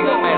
pretty good.